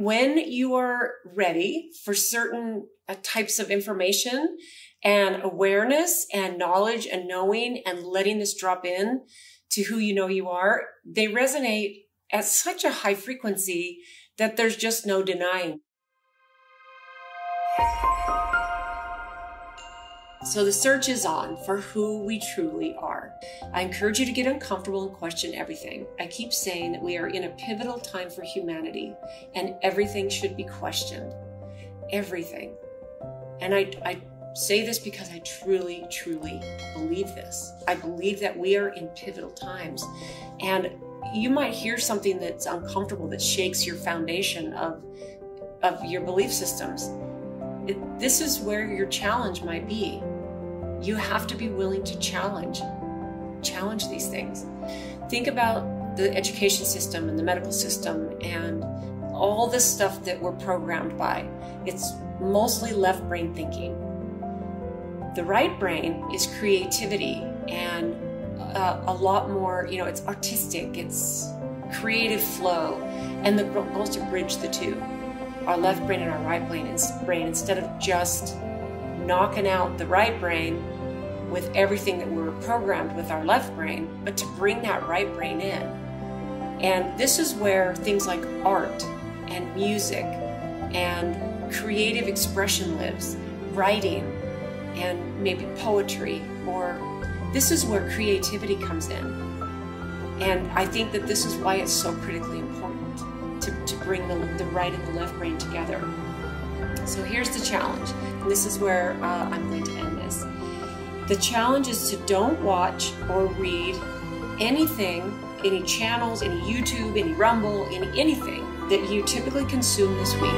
when you are ready for certain uh, types of information and awareness and knowledge and knowing and letting this drop in to who you know you are, they resonate at such a high frequency that there's just no denying. So the search is on for who we truly are. I encourage you to get uncomfortable and question everything. I keep saying that we are in a pivotal time for humanity and everything should be questioned. Everything. And I, I say this because I truly, truly believe this. I believe that we are in pivotal times. And you might hear something that's uncomfortable that shakes your foundation of, of your belief systems. It, this is where your challenge might be. You have to be willing to challenge challenge these things. Think about the education system and the medical system and all the stuff that we're programmed by. It's mostly left brain thinking. The right brain is creativity and uh, a lot more you know it's artistic it's creative flow and the goal is to bridge the two our left brain and our right brain, instead of just knocking out the right brain with everything that we're programmed with our left brain, but to bring that right brain in. And this is where things like art and music and creative expression lives, writing and maybe poetry, or this is where creativity comes in. And I think that this is why it's so critically important bring the, the right and the left brain together. So here's the challenge. And this is where uh, I'm going to end this. The challenge is to don't watch or read anything, any channels, any YouTube, any Rumble, any anything that you typically consume this week.